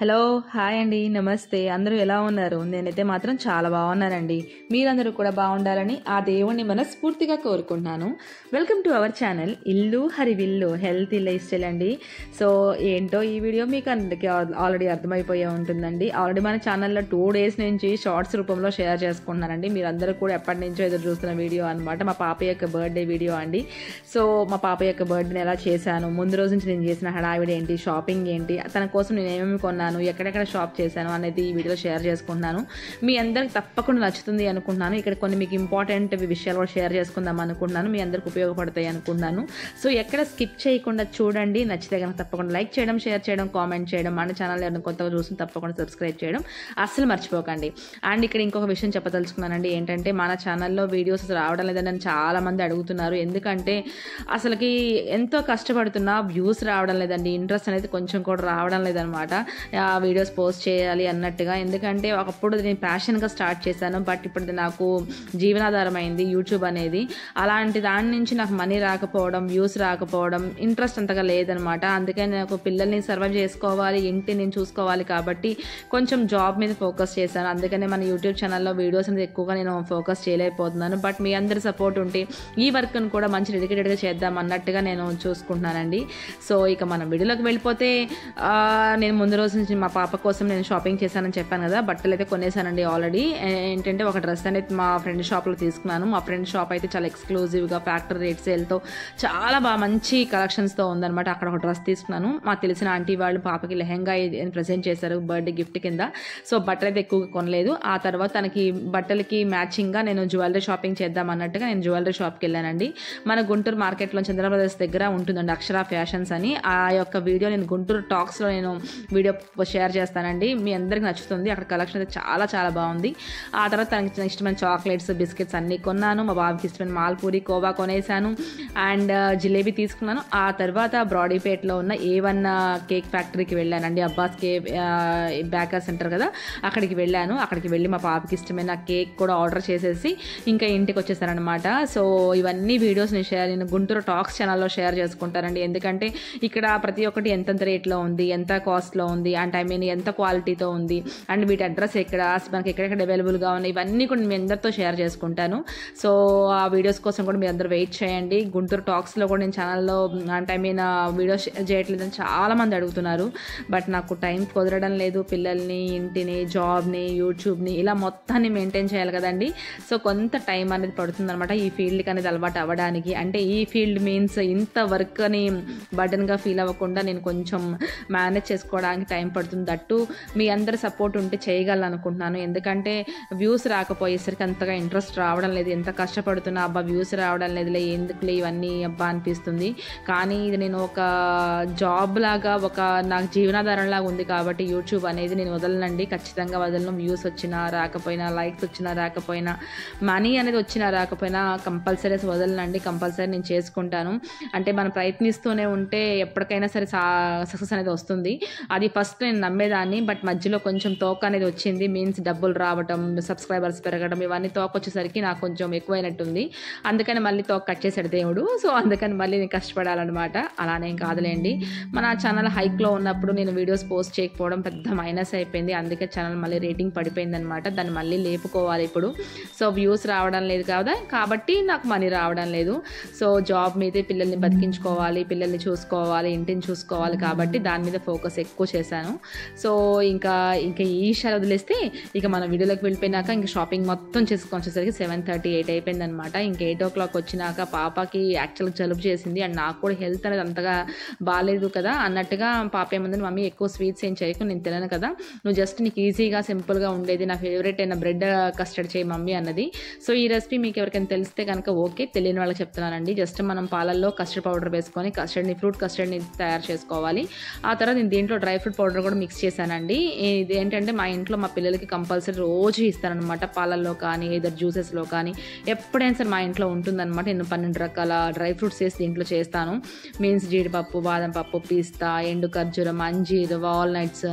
Hello hi అండి నమస్తే. అందరూ ఎలా ఉన్నారు? నేనైతే మాత్రం చాలా బాగున్నానండి. మీరందరూ కూడా బాగుండాలని ఆ దేవుణ్ణి మనస్ఫూర్తిగా కోరుకుంటున్నాను. Welcome to our channel Illu Harivillu healthy lifestyle అండి. సో ఏంటో ఈ వీడియో మీకు అందరికీ ఆల్రెడీ అర్థమైపోయే ఉంటుందండి. ఆల్రెడీ మన ఛానల్లో టూ డేస్ నుంచి షార్ట్స్ రూపంలో షేర్ చేసుకుంటున్నానండి మీరందరూ కూడా ఎప్పటి నుంచో ఎదురు చూస్తున్న వీడియో అనమాట మా పాప యొక్క బర్త్డే వీడియో అండి. సో మా పాప యొక్క బర్త్డేని ఎలా చేశాను? ముందు రోజు నుంచి నేను చేసిన హడావిడి ఏంటి షాపింగ్ ఏంటి? తన కోసం నేను ఏమేమి కొన్నాను? ఎక్కడెక్కడ షాప్ చేశాను అనేది ఈ వీడియోలో షేర్ చేసుకుంటున్నాను. మీ అందరికి తప్పకుండా నచ్చుతుంది అనుకుంటున్నాను. ఇక్కడ కొన్ని మీకు ఇంపార్టెంట్ విషయాలు కూడా షేర్ చేసుకుందాం అనుకుంటున్నాను. మీ అందరికి ఉపయోగపడతాయి అనుకుంటున్నాను. సో ఎక్కడ స్కిప్ చేయకుండా చూడండి. నచ్చితే కనుక తప్పకుండా లైక్ చేయడం షేర్ చేయడం కామెంట్ చేయడం మన ఛానల్ ఎవరైనా కొత్తగా చూసి తప్పకుండా సబ్స్క్రైబ్ చేయడం అస్సలు మర్చిపోకండి. అండ్ ఇక్కడ ఇంకొక విషయం చెప్పదలుచుకున్నానండి. ఏంటంటే మన ఛానల్లో వీడియోస్ రావడం లేదని నన్ను చాలామంది అడుగుతున్నారు. ఎందుకంటే అసలుకి ఎంతో కష్టపడుతున్నా వ్యూస్ రావడం లేదండి. ఇంట్రెస్ట్ అనేది కొంచెం కూడా రావడం లేదనమాట ఆ వీడియోస్ పోస్ట్ చేయాలి అన్నట్టుగా. ఎందుకంటే ఒకప్పుడు నేను ప్యాషన్గా స్టార్ట్ చేశాను బట్ ఇప్పుడు నాకు జీవనాధారం అయింది యూట్యూబ్ అనేది. అలాంటి దాని నుంచి నాకు మనీ రాకపోవడం వ్యూస్ రాకపోవడం ఇంట్రెస్ట్ అంతగా లేదనమాట. అందుకని నాకు పిల్లల్ని సర్వైవ్ చేసుకోవాలి ఇంటి నేను చూసుకోవాలి కాబట్టి కొంచెం జాబ్ మీద ఫోకస్ చేశాను. అందుకనే మన యూట్యూబ్ ఛానల్లో వీడియోస్ అనేది ఎక్కువగా నేను ఫోకస్ చేయలేకపోతున్నాను. బట్ మీ అందరి సపోర్ట్ ఉంటే ఈ వర్క్ను కూడా మంచి డెడికేటెడ్గా చేద్దాం అన్నట్టుగా నేను చూసుకుంటున్నానండి. సో ఇక మనం వీడియోలోకి వెళ్ళిపోతే నేను ముందు రోజు నుంచి మా పాప కోసం నేను షాపింగ్ చేశానని చెప్పాను కదా బట్టలు అయితే కొనేసానండి ఆల్రెడీ ఏంటంటే ఒక డ్రెస్ అనేది మా ఫ్రెండ్ షాప్లో తీసుకున్నాను. మా ఫ్రెండ్ షాప్ అయితే చాలా ఎక్స్క్లూజివ్గా ఫ్యాక్టరీ రేట్ సేల్తో చాలా బాగా మంచి కలెక్షన్స్తో ఉందన్నమాట. అక్కడ ఒక డ్రెస్ తీసుకున్నాను. మాకు తెలిసిన ఆంటీ వాళ్ళు పాపకి లెహంగా ప్రజెంట్ చేశారు బర్త్డే గిఫ్ట్ కింద. సో బట్టలు అయితే ఎక్కువగా కొనలేదు. ఆ తర్వాత తనకి బట్టలకి మ్యాచింగ్గా నేను జ్యువెలరీ షాపింగ్ చేద్దాం అన్నట్టుగా నేను జ్యువెలరీ షాప్కి వెళ్ళానండి. మన గుంటూరు మార్కెట్లో చంద్రప్రదేశ్ దగ్గర ఉంటుందండి అక్షర ఫ్యాషన్స్ అని. ఆ యొక్క వీడియో నేను గుంటూరు టాక్స్లో నేను వీడియో షేర్ చేస్తానండి. మీ అందరికి నచ్చుతుంది. అక్కడ కలెక్షన్ అయితే చాలా చాలా బాగుంది. ఆ తర్వాత తనకి ఇష్టమైన చాక్లెట్స్ బిస్కెట్స్ అన్నీ కొన్నాను. మా బాబుకి ఇష్టమైన మాల్పూరి కోవా కొనేసాను అండ్ జిలేబీ తీసుకున్నాను. ఆ తర్వాత బ్రాడీపేట్లో ఉన్న ఏ వన్ కేక్ ఫ్యాక్టరీకి వెళ్ళానండి. అబ్బాస్ కే బేకర్ సెంటర్ కదా. అక్కడికి వెళ్ళాను. అక్కడికి వెళ్ళి మా పాపకి ఇష్టమైన కేక్ కూడా ఆర్డర్ చేసేసి ఇంకా ఇంటికి వచ్చేసానమాట సో ఇవన్నీ వీడియోస్ నేను షేర్ నేను గుంటూరు టాక్స్ ఛానల్లో షేర్ చేసుకుంటానండి. ఎందుకంటే ఇక్కడ ప్రతి ఒక్కటి ఎంతెంత రేట్లో ఉంది ఎంత కాస్ట్లో ఉంది అండ్ ఐ మీన్ ఎంత క్వాలిటీతో ఉంది. అండ్ వీటి అడ్రస్ ఎక్కడ మనకి ఎక్కడెక్కడ అవైలబుల్గా ఉన్నాయి ఇవన్నీ కూడా మీ అందరితో షేర్ చేసుకుంటాను. సో ఆ వీడియోస్ కోసం కూడా మీరు అందరూ వెయిట్ చేయండి. గుంటూరు టాక్స్లో కూడా నేను ఛానల్లో అంటే ఐ మీన్ వీడియోస్ చేయట్లేదని చాలామంది అడుగుతున్నారు. బట్ నాకు టైం కుదరడం లేదు పిల్లల్ని ఇంటిని జాబ్ని యూట్యూబ్ని ఇలా మొత్తాన్ని మెయింటైన్ చేయాలి కదండి. సో కొంత టైం అనేది పడుతుందనమాట ఈ ఫీల్డ్కి అనేది అలవాటు అవ్వడానికి. అంటే ఈ ఫీల్డ్ మీన్స్ ఇంత వర్క్ అని బర్డన్గా ఫీల్ అవ్వకుండా నేను కొంచెం మేనేజ్ చేసుకోవడానికి టైం పడుతుంది దట్టు మీ అందరి సపోర్ట్ ఉంటే చేయగలను అనుకుంటున్నాను ఎందుకంటే వ్యూస్ రాకపోయేసరికి అంతగా ఇంట్రెస్ట్ రావడం లేదు. ఎంత కష్టపడుతున్నా అబ్బా వ్యూస్ రావడం లేదులే ఎందుకులే ఇవన్నీ అబ్బా అనిపిస్తుంది. కానీ ఇది నేను ఒక జాబ్ లాగా ఒక నాకు జీవనాధారం లాగా ఉంది కాబట్టి యూట్యూబ్ అనేది నేను వదలనండి. ఖచ్చితంగా వదలను. వ్యూస్ వచ్చినా రాకపోయినా లైక్స్ వచ్చినా రాకపోయినా మనీ అనేది వచ్చినా రాకపోయినా కంపల్సరీ వదలనండి. కంపల్సరీ నేను చేసుకుంటాను. అంటే మనం ప్రయత్నిస్తూనే ఉంటే ఎప్పటికైనా సరే సక్సెస్ అనేది వస్తుంది. అది ఫస్ట్ నేను నమ్మేదాన్ని బట్ మధ్యలో కొంచెం తోక అనేది వచ్చింది. మీన్స్ డబ్బులు రావటం సబ్స్క్రైబర్స్ పెరగడం ఇవన్నీ తోక వచ్చేసరికి నాకు కొంచెం ఎక్కువైనట్టుంది. అందుకని మళ్ళీ తోక కట్ చేశాడు దేవుడు. సో అందుకని మళ్ళీ నేను కష్టపడాలన్నమాట. అలానేం కాదులేండి. మన ఛానల్ హైక్లో ఉన్నప్పుడు నేను వీడియోస్ పోస్ట్ చేయకపోవడం పెద్ద మైనస్ అయిపోయింది. అందుకే ఛానల్ మళ్ళీ రేటింగ్ పడిపోయింది అనమాట దాన్ని మళ్ళీ లేపుకోవాలి ఇప్పుడు. సో వ్యూస్ రావడం లేదు కదా. కాబట్టి నాకు మనీ రావడం లేదు. సో జాబ్ మీదే పిల్లల్ని బతికించుకోవాలి పిల్లల్ని చూసుకోవాలి ఇంటిని చూసుకోవాలి కాబట్టి దాని మీద ఫోకస్ ఎక్కువ చేశాను. సో ఇంకా ఇంకా ఈ విషయాలు వదిలేస్తే ఇక మన వీడియోలోకి వెళ్ళిపోయినాక ఇంకా షాపింగ్ మొత్తం చేసుకొని వచ్చేసరికి సెవెన్ థర్టీ ఎయిట్ అయిపోయింది అనమాట ఇంకా ఎయిట్ ఓ క్లాక్ వచ్చినాక పాపకి యాక్చువల్గా జలుబు చేసింది. అండ్ నాకు కూడా హెల్త్ అనేది అంతగా బాగాలేదు కదా. అన్నట్టుగా పాప ఏముందని మమ్మీ ఎక్కువ స్వీట్స్ ఏం చేయకు నేను తినను కదా. నువ్వు జస్ట్ నీకు ఈజీగా సింపుల్గా ఉండేది నా ఫేవరెట్ అయిన బ్రెడ్ కస్టర్డ్ చేయి మమ్మీ అన్నది. సో ఈ రెసిపీ మీకు ఎవరికైనా తెలిస్తే కనుక ఓకే తెలియని వాళ్ళకి చెప్తున్నానండి. జస్ట్ మనం పాలల్లో కస్టర్డ్ పౌడర్ వేసుకొని కస్టర్డ్ని ఫ్రూట్ కస్టర్డ్ని తయారు చేసుకోవాలి. ఆ తర్వాత నేను దీంట్లో డ్రై ఫ్రూట్ పౌడర్ కూడా మిక్స్ చేశానండి. ఇది ఏంటంటే మా ఇంట్లో మా పిల్లలకి కంపల్సరీ రోజు ఇస్తానమాట పాలల్లో కానీ ఏదో జ్యూసెస్లో కానీ. ఎప్పుడైనా సరే మా ఇంట్లో ఉంటుందన్నమాట. నేను పన్నెండు రకాల డ్రై ఫ్రూట్స్ వేసి దీంట్లో చేస్తాను. మీన్స్ జీడిపప్పు బాదం పప్పు పిస్తా ఎండు ఖర్జూరం అంజీరు వాల్నట్స్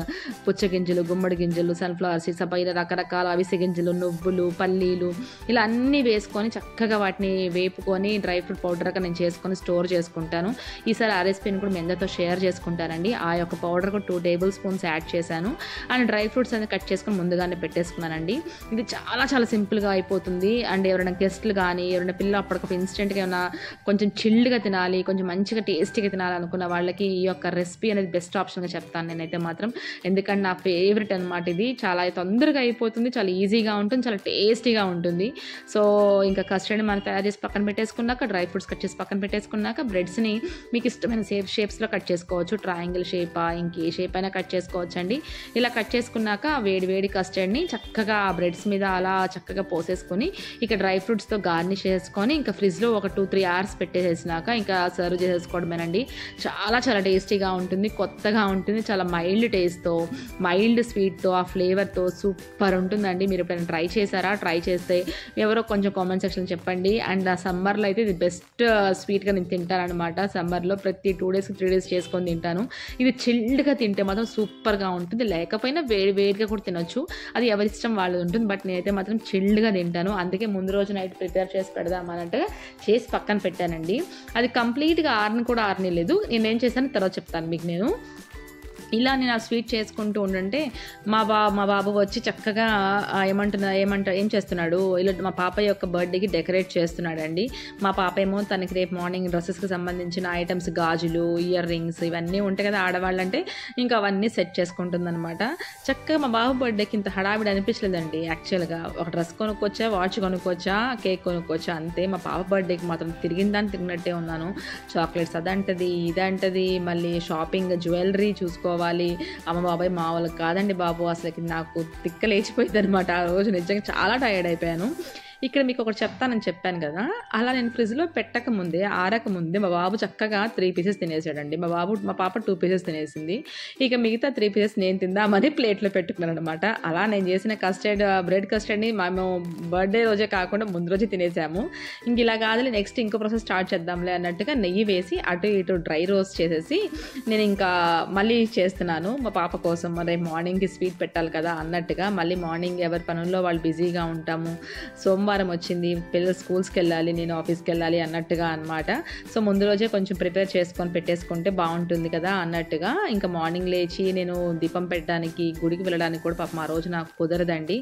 పుచ్చగింజలు గుమ్మడి గింజలు సన్ఫ్లవర్ సీడ్స్ ఇలా రకరకాల అవిసె గింజలు నువ్వులు పల్లీలు ఇలా అన్నీ వేసుకొని చక్కగా వాటిని వేపుకొని డ్రై ఫ్రూట్ పౌడర్గా నేను చేసుకొని స్టోర్ చేసుకుంటాను. ఈసారి ఆ రెసిపీని కూడా మీ అందరితో షేర్ చేసుకుంటానండి. ఆ యొక్క పౌడర్ కూడా two table tablespoons add చేశాను. అండ్ డ్రై ఫ్రూట్స్ అనేది కట్ చేసుకుని ముందుగానే పెట్టేసుకున్నానండి. ఇది చాలా చాలా సింపుల్గా అయిపోతుంది. అండ్ ఎవరైనా గెస్ట్లు కానీ ఎవరైనా పిల్లలు అప్పటికప్పుడు ఇన్స్టెంట్గా ఏమైనా కొంచెం చిల్డ్గా తినాలి కొంచెం మంచిగా టేస్టీగా తినాలనుకున్న వాళ్ళకి ఈ యొక్క రెసిపీ అనేది బెస్ట్ ఆప్షన్గా చెప్తాను నేనైతే మాత్రం. ఎందుకంటే నా ఫేవరెట్ అనమాట ఇది. చాలా తొందరగా అయిపోతుంది చాలా ఈజీగా ఉంటుంది చాలా టేస్టీగా ఉంటుంది. సో ఇంకా కస్టర్డ్ మనం తయారు చేసి పక్కన పెట్టేసుకున్నాక డ్రై ఫ్రూట్స్ కట్ చేసి పక్కన పెట్టేసుకున్నాక బ్రెడ్స్ని మీకు ఇష్టమైన షేప్ షేప్స్లో కట్ చేసుకోవచ్చు. ట్రయాంగిల్ షేపా ఇంకే షేప్ అయినా కట్ చేసుకోవచ్చు అండి ఇలా కట్ చేసుకున్నాక వేడి వేడి కస్టర్డ్ని చక్కగా ఆ బ్రెడ్స్ మీద అలా చక్కగా పోసేసుకొని ఇక డ్రై ఫ్రూట్స్తో గార్నిష్ చేసుకొని ఇంకా ఫ్రిడ్జ్లో ఒక టూ త్రీ అవర్స్ పెట్టేసేసినాక ఇంకా సర్వ్ చేసేసుకోవడమేనండి చాలా చాలా టేస్టీగా ఉంటుంది కొత్తగా ఉంటుంది చాలా మైల్డ్ టేస్ట్తో మైల్డ్ స్వీట్తో ఆ ఫ్లేవర్తో సూపర్ ఉంటుందండి. మీరు ఎప్పుడైనా ట్రై చేశారా? ట్రై చేస్తే ఎవరో కొంచెం కామెంట్ సెక్షన్ చెప్పండి. అండ్ ఆ సమ్మర్లో అయితే ఇది బెస్ట్ స్వీట్గా నేను తింటానమాట సమ్మర్లో ప్రతి టూ డేస్ త్రీ డేస్ చేసుకొని తింటాను. ఇది చిల్డ్గా తింటే మాత్రం సూపర్గా ఉంటుంది. లేకపోయినా వేడి వేడిగా కూడా తినొచ్చు. అది ఎవరి ఇష్టం వాళ్ళది ఉంటుంది. బట్ నేనైతే మాత్రం చిల్డ్గా తింటాను. అందుకే ముందు రోజు నైట్ ప్రిపేర్ చేసి పెడదాం అన్నట్టుగా చేసి పక్కన పెట్టానండి. అది కంప్లీట్గా ఆరిని కూడా ఆరనిలేదు నేనేం చేశాను తర్వాత చెప్తాను మీకు నేను. ఇలా నేను ఆ స్వీట్ చేసుకుంటూ ఉండంటే మా బా మా బాబు వచ్చి చక్కగా ఏమంటున్నా ఏమంట ఏం చేస్తున్నాడు? ఇలా మా పాప యొక్క బర్త్డేకి డెకరేట్ చేస్తున్నాడండి. మా పాప ఏమో తనకి రేపు మార్నింగ్ డ్రెస్సెస్కి సంబంధించిన ఐటమ్స్ గాజులు ఇయర్ రింగ్స్ ఇవన్నీ ఉంటాయి కదా ఆడవాళ్ళంటే ఇంకా అవన్నీ సెట్ చేసుకుంటుందన్నమాట. చక్కగా మా బాబు బర్త్డేకి ఇంత హడావిడి అనిపించలేదండి. యాక్చువల్గా ఒక డ్రెస్ కొనుక్కొచ్చా వాచ్ కొనుక్కొచ్చా కేక్ కొనుక్కొచ్చా అంతే. మా పాప బర్త్డేకి మాత్రం తిరిగిన దాన్ని తిరిగినట్టే ఉన్నాను. చాక్లెట్స్ అదంటది ఇదంటది మళ్ళీ షాపింగ్ జ్యువెలరీ చూసుకోవాలి. అమ్మ బాబాయ్ మా వాళ్ళకి కాదండి బాబు. అసలు నాకు తిక్క లేచిపోయింది అనమాట ఆ రోజు నిజంగా చాలా టైర్డ్ అయిపోయాను. ఇక్కడ మీకు ఒకటి చెప్తానని చెప్పాను కదా. అలా నేను ఫ్రిడ్జ్లో పెట్టక ముందే ఆరక ముందే మా బాబు చక్కగా త్రీ పీసెస్ తినేసాడండి. మా బాబు మా పాప టూ పీసెస్ తినేసింది. ఇక మిగతా త్రీ పీసెస్ నేను తిందామని ప్లేట్లో పెట్టుకున్నాను అనమాట అలా నేను చేసిన కస్టర్డ్ బ్రెడ్ కస్టర్డ్ని మేము బర్త్డే రోజే కాకుండా ముందు రోజే తినేసాము. ఇంక ఇలా కాదు నెక్స్ట్ ఇంకో ప్రాసెస్ స్టార్ట్ చేద్దాంలే అన్నట్టుగా నెయ్యి వేసి అటు ఇటు డ్రై రోస్ట్ చేసేసి నేను ఇంకా మళ్ళీ చేస్తున్నాను. మా పాప కోసం మరి మార్నింగ్కి స్వీట్ పెట్టాలి కదా అన్నట్టుగా మళ్ళీ మార్నింగ్ ఎవరి పనుల్లో వాళ్ళు బిజీగా ఉంటాము. సోమవారం వచ్చింది. పిల్లలు స్కూల్స్కి వెళ్ళాలి నేను ఆఫీస్కి వెళ్ళాలి అన్నట్టుగా అనమాట సో ముందు రోజే కొంచెం ప్రిపేర్ చేసుకొని పెట్టేసుకుంటే బాగుంటుంది కదా అన్నట్టుగా. ఇంకా మార్నింగ్ లేచి నేను దీపం పెట్టడానికి గుడికి వెళ్ళడానికి కూడా పాపం ఆ రోజు నాకు కుదరదండి.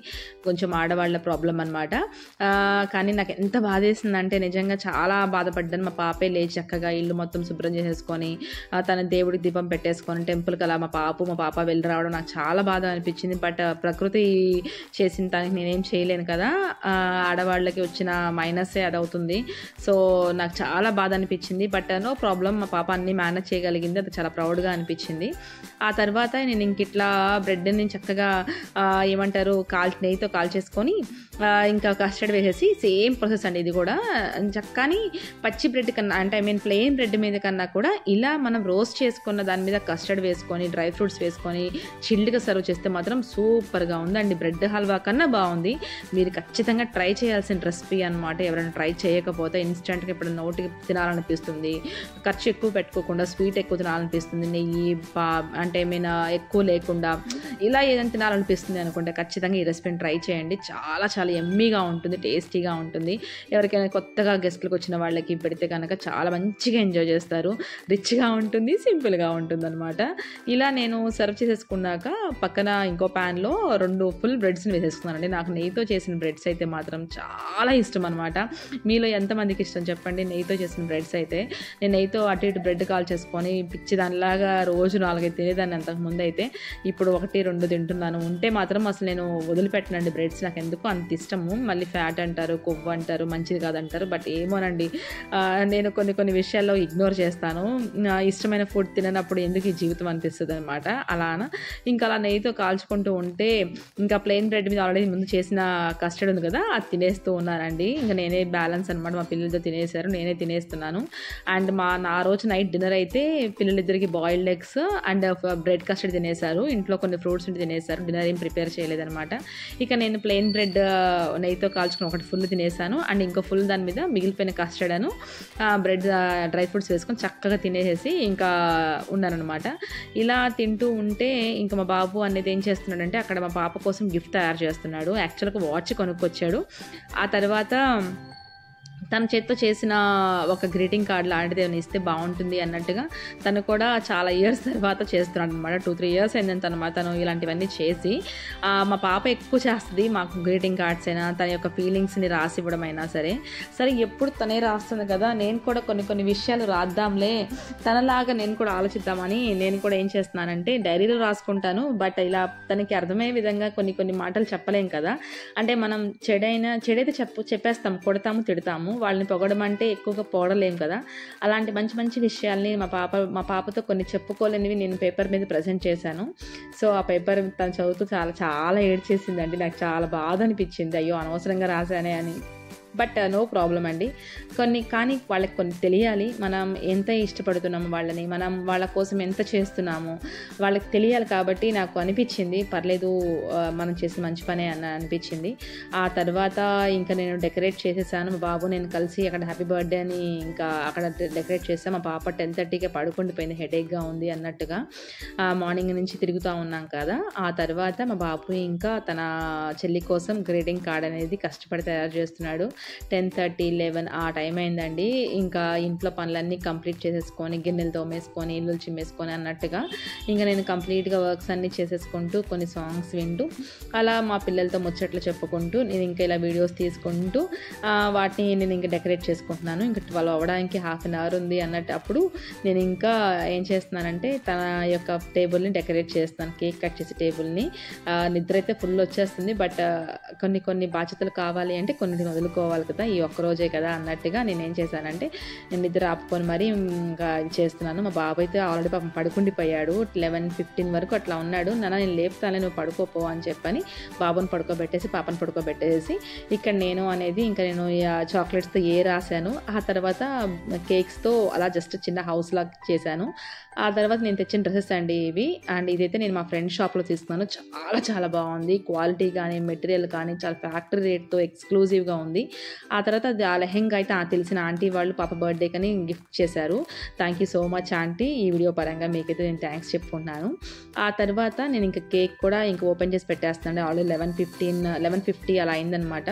కొంచెం ఆడవాళ్ళ ప్రాబ్లం అనమాట కానీ నాకు ఎంత బాధేసిందంటే నిజంగా చాలా బాధపడ్డాను. మా పాపే లేచి చక్కగా ఇల్లు మొత్తం శుభ్రం చేసేసుకొని తన దేవుడికి దీపం పెట్టేసుకొని టెంపుల్కి అలా మా పాప మా పాప వెళ్ళి రావడం నాకు చాలా బాధ అనిపించింది. బట్ ప్రకృతి చేసిన దానికి నేనేం చేయలేను కదా. ఆడ ఆడవాళ్ళకి వచ్చిన మైనసే అది అవుతుంది సో నాకు చాలా బాధ అనిపించింది. But no problem. మా పాప అన్ని మేనేజ్ చేయగలిగింది. అది చాలా ప్రౌడ్గా అనిపించింది. ఆ తర్వాత నేను ఇంక ఇట్లా బ్రెడ్ని చక్కగా ఏమంటారు కాల్ నెయ్యితో కాల్ చేసుకొని ఇంకా కస్టర్డ్ వేసేసి సేమ్ ప్రాసెస్ అండి ఇది కూడా. చక్కని పచ్చి బ్రెడ్ కన్నా అంటే ఐ మీన్ ప్లెయిన్ బ్రెడ్ మీద కన్నా కూడా ఇలా మనం రోస్ట్ చేసుకున్న దాని మీద కస్టర్డ్ వేసుకొని డ్రై ఫ్రూట్స్ వేసుకొని చిల్డ్గా సర్వ్ చేస్తే మాత్రం సూపర్గా ఉందండి. బ్రెడ్ హల్వా కన్నా బాగుంది. మీరు ఖచ్చితంగా ట్రై చేయాల్సిన రెసిపీ అనమాట ఎవరైనా ట్రై చేయకపోతే ఇన్స్టెంట్గా ఇప్పుడు నోటికి తినాలనిపిస్తుంది. ఖర్చు ఎక్కువ పెట్టుకోకుండా స్వీట్ ఎక్కువ తినాలనిపిస్తుంది. నెయ్యి పా అంటే ఏమైనా ఎక్కువ లేకుండా ఇలా ఏదైనా తినాలనిపిస్తుంది అనుకుంటే ఖచ్చితంగా ఈ రెసిపీని ట్రై చేయండి. చాలా చాలా ఎమ్మీగా ఉంటుంది టేస్టీగా ఉంటుంది. ఎవరికైనా కొత్తగా గెస్ట్లకు వచ్చిన వాళ్ళకి పెడితే కనుక చాలా మంచిగా ఎంజాయ్ చేస్తారు. రిచ్గా ఉంటుంది సింపుల్గా ఉంటుంది అనమాట ఇలా నేను సర్వ్ చేసేసుకున్నాక పక్కన ఇంకో ప్యాన్లో రెండు ఫుల్ బ్రెడ్స్ని వేసేసుకున్నానండి. నాకు నెయ్యితో చేసిన బ్రెడ్స్ అయితే మాత్రం చాలా ఇష్టం అనమాట మీలో ఎంతమందికి ఇష్టం చెప్పండి? నెయ్యితో చేసిన బ్రెడ్స్ అయితే. నేను నెయ్యితో అటు ఇటు బ్రెడ్ కాల్ చేసుకొని పిచ్చి దానిలాగా రోజు నాలుగైదు తినేదాన్ని అంతకు ముందు అయితే ఇప్పుడు ఒకటి రెండు తింటున్నాను. ఉంటే మాత్రం అసలు నేను వదిలిపెట్టనండి బ్రెడ్స్ నాకు ఎందుకు అంత ఇష్టము. మళ్ళీ ఫ్యాట్ అంటారు కొవ్వు అంటారు మంచిది కాదంటారు. బట్ ఏమోనండి నేను కొన్ని కొన్ని విషయాల్లో ఇగ్నోర్ చేస్తాను. ఇష్టమైన ఫుడ్ తిననప్పుడు ఎందుకు ఈ జీవితం అనిపిస్తుంది అనమాట అలాన ఇంకా అలా నెయ్యితో కాల్చుకుంటూ ఉంటే ఇంకా ప్లెయిన్ బ్రెడ్ మీద ఆల్రెడీ ముందు చేసిన కస్టర్డ్ ఉంది కదా అది తినేస్తూ ఉన్నానండి. ఇంకా నేనే బ్యాలెన్స్ అనమాట మా పిల్లలతో తినేసారు నేనే తినేస్తున్నాను. అండ్ మా నా రోజు నైట్ డిన్నర్ అయితే పిల్లలిద్దరికి boiled eggs and bread custard తినేశారు. ఇంట్లో కొన్ని ఫ్రూట్స్ ఉంటే తినేశారు. డిన్నర్ ఏం ప్రిపేర్ చేయలేదనమాట ఇక నేను ప్లెయిన్ బ్రెడ్ నెయ్యితో కాల్చుకుని ఒకటి ఫుల్ తినేసాను. అండ్ ఇంకో ఫుల్ దాని మీద మిగిలిపోయిన కస్టర్డ్ అను బ్రెడ్ డ్రై ఫ్రూట్స్ వేసుకొని చక్కగా తినేసేసి ఇంకా ఉన్నానమాట ఇలా తింటూ ఉంటే ఇంకా మా బాబు అనేది ఏం చేస్తున్నాడంటే అక్కడ మా పాప కోసం గిఫ్ట్ తయారు చేస్తున్నాడు. యాక్చువల్గా వాచ్ కొనుక్కొచ్చాడు. ఆ తర్వాత తన చేత్తో చేసిన ఒక గ్రీటింగ్ కార్డ్ లాంటిది ఏమైనా ఇస్తే బాగుంటుంది అన్నట్టుగా తను కూడా చాలా ఇయర్స్ తర్వాత చేస్తున్నాడు అనమాట టూ త్రీ ఇయర్స్ అయిందని తను తను ఇలాంటివన్నీ చేసి మా పాప ఎక్కువ చేస్తుంది మాకు గ్రీటింగ్ కార్డ్స్ అయినా తన యొక్క ఫీలింగ్స్ని రాసి ఇవ్వడం అయినా సరే. సరే ఎప్పుడు తనే రాస్తుంది కదా నేను కూడా కొన్ని కొన్ని విషయాలు రాద్దాంలే తనలాగా నేను కూడా ఆలోచిద్దామని నేను కూడా ఏం చేస్తున్నానంటే డైరీలో రాసుకుంటాను బట్ ఇలా తనకి అర్థమయ్యే విధంగా కొన్ని కొన్ని మాటలు చెప్పలేం కదా. అంటే మనం చెడైనా చెడైతే చెప్పు చెప్పేస్తాం కొడతాము తిడతాము వాళ్ళని పొగడం అంటే ఎక్కువగా పొగడలేం కదా. అలాంటి మంచి మంచి విషయాల్ని మా పాప మా పాపతో కొన్ని చెప్పుకోలేనివి నేను పేపర్ మీద ప్రజెంట్ చేశాను. సో ఆ పేపర్ తను చదువుతూ చాలా చాలా ఏడ్చేసిందండి. నాకు చాలా బాధ అనిపించింది. అయ్యో అనవసరంగా రాశానే అని. బట్ uh, నో ప్రాబ్లం అండి. కొన్ని కానీ వాళ్ళకి కొన్ని తెలియాలి. మనం ఎంత ఇష్టపడుతున్నాము వాళ్ళని మనం వాళ్ళ కోసం ఎంత చేస్తున్నాము వాళ్ళకి తెలియాలి కాబట్టి నాకు అనిపించింది. పర్లేదు uh, మనం చేసే మంచి పనే అని అనిపించింది. ఆ తర్వాత ఇంకా నేను డెకరేట్ చేసేసాను. మా బాబు నేను కలిసి అక్కడ హ్యాపీ బర్త్డే అని ఇంకా అక్కడ డెకరేట్ చేస్తాను మా పాప టెన్ థర్టీకే పడుకుండిపోయింది. హెడేక్గా ఉంది అన్నట్టుగా. ఆ, మార్నింగ్ నుంచి తిరుగుతూ ఉన్నాం కదా. ఆ తర్వాత మా బాబు ఇంకా తన చెల్లి కోసం గ్రీటింగ్ కార్డ్ అనేది కష్టపడి తయారు చేస్తున్నాడు. టెన్ థర్టీ లెవెన్ ఆ టైం అయిందండి. ఇంకా ఇంట్లో పనులన్నీ కంప్లీట్ చేసేసుకొని గిన్నెలు తోమేసుకొని ఇల్లు చిమ్మేసుకొని అన్నట్టుగా ఇంకా నేను కంప్లీట్గా వర్క్స్ అన్నీ చేసేసుకుంటూ కొన్ని సాంగ్స్ వింటూ అలా మా పిల్లలతో ముచ్చట్లు చెప్పుకుంటూ నేను ఇంకా ఇలా వీడియోస్ తీసుకుంటూ వాటిని నేను ఇంకా డెకరేట్ చేసుకుంటున్నాను. ఇంకా ట్వెల్వ్ అవ్వడానికి హాఫ్ అన్ అవర్ ఉంది అన్నట్టు అప్పుడు నేను ఇంకా ఏం చేస్తున్నానంటే తన యొక్క టేబుల్ని డెకరేట్ చేస్తాను కేక్ కట్ చేసే టేబుల్ని. నిద్ర అయితే ఫుల్ వచ్చేస్తుంది బట్ కొన్ని కొన్ని బాధ్యతలు కావాలి అంటే కొన్ని వదులుకోవాలి. కదా ఈ ఒక్క రోజే కదా అన్నట్టుగా నేను ఏం చేశానంటే నేను నిద్ర ఆపుకొని మరీ ఇంకా చేస్తున్నాను. మా బాబు అయితే ఆల్రెడీ పాపం పడుకుండిపోయాడు. లెవెన్ ఫిఫ్టీన్ వరకు అట్లా ఉన్నాడు. నాన్న నేను లేపుతాను నువ్వు పడుకోపో అని చెప్పని బాబుని పడుకోబెట్టేసి పాపను పడుకోబెట్టేసి ఇక్కడ నేను అనేది ఇంకా నేను చాక్లెట్స్తో ఏ రాశాను. ఆ తర్వాత కేక్స్తో అలా జస్ట్ చిన్న హౌస్ లాగా చేశాను. ఆ తర్వాత నేను తెచ్చిన డ్రెస్సెస్ అండి ఇవి. అండ్ ఇదైతే నేను మా ఫ్రెండ్ షాప్లో తీసుకున్నాను. చాలా చాలా బాగుంది. క్వాలిటీ కానీ మెటీరియల్ కానీ చాలా ఫ్యాక్టరీ రేట్తో ఎక్స్క్లూజివ్గా ఉంది. ఆ తర్వాత అది ఆ లెహెంగా అయితే ఆ తెలిసిన ఆంటీ వాళ్ళు పాప బర్త్డే కని గిఫ్ట్ చేశారు. Thank you so much aunty. ఈ వీడియో పరంగా మీకైతే నేను థ్యాంక్స్ చెప్పుకుంటున్నాను. ఆ తర్వాత నేను ఇంకా కేక్ కూడా ఇంకా ఓపెన్ చేసి పెట్టేస్తాను already eleven fifteen eleven fifty అలా అయిందనమాట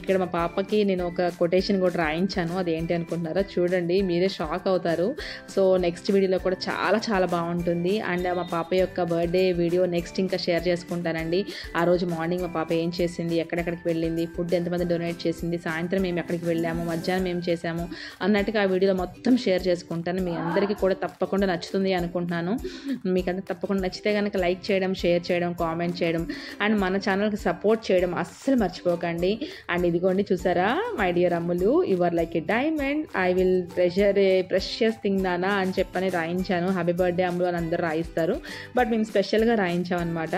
ఇక్కడ మా పాపకి నేను ఒక కొటేషన్ కూడా రాయించాను. అది ఏంటి అనుకుంటున్నారా చూడండి. మీరే షాక్ అవుతారు. సో నెక్స్ట్ వీడియోలో కూడా చాలా చాలా బాగుంటుంది. అండ్ మా పాప యొక్క బర్త్డే వీడియో నెక్స్ట్ ఇంకా షేర్ చేసుకుంటానండి. ఆ రోజు మార్నింగ్ మా పాప ఏం చేసింది? ఎక్కడెక్కడికి వెళ్ళింది? ఫుడ్ ఎంతమంది డొనేట్ చేసింది? సాయంత్రం మేము ఎక్కడికి వెళ్ళాము మధ్యాహ్నం ఏం చేసాము అన్నట్టుగా ఆ వీడియోలో మొత్తం షేర్ చేసుకుంటాను. మీ అందరికీ కూడా తప్పకుండా నచ్చుతుంది అనుకుంటున్నాను. మీకు అంతా తప్పకుండా నచ్చితే కనుక లైక్ చేయడం షేర్ చేయడం కామెంట్ చేయడం అండ్ మన ఛానల్కి సపోర్ట్ చేయడం అస్సలు మర్చిపోకండి. అండ్ ఇదిగోండి చూసారా my dear Ammulu your like a diamond I will pressure a precious thing నానా అని చెప్పని రాయించాను. హ్యాపీ బర్త్డే అమ్ములు అని అందరూ రాయిస్తారు. బట్ మేము స్పెషల్గా రాయించామన్నమాట.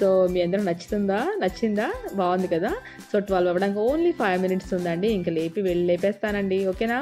సో మీ అందరూ నచ్చుతుందా? నచ్చిందా? బాగుంది కదా. సో ట్వెల్వ్ అవ్వడానికి ఓన్లీ ఫైవ్ మినిట్స్ ఉందండి ఇంకా లేపి వెళ్ళి లేపేస్తానండి. ఓకేనా?